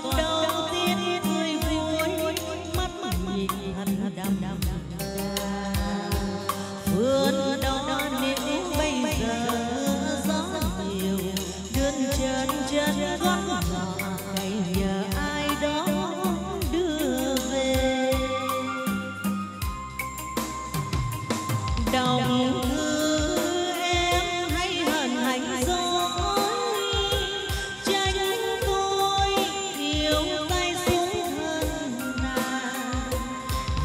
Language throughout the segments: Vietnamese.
Don't.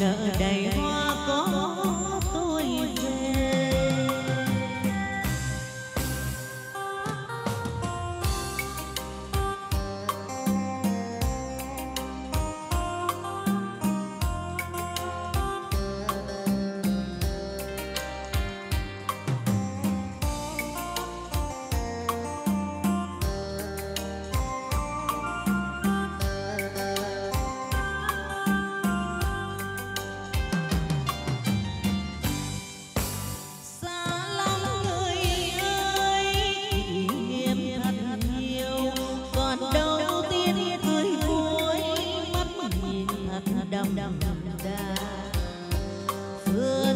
nở đầy hoa có đồng đồng đồng đà phương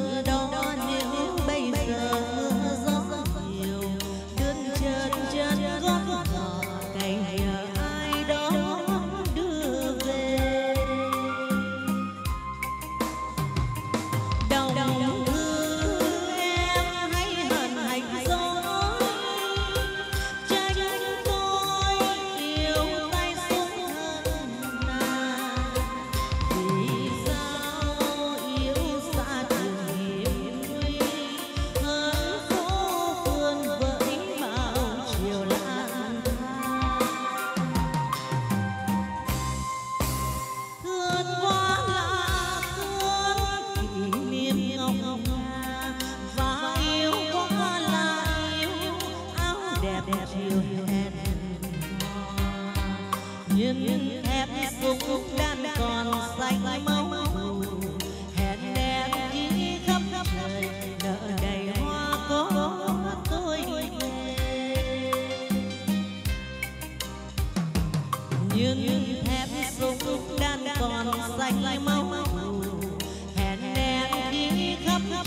nhưng thép súng đan còn xanh máu hẹn em đi khắp khắp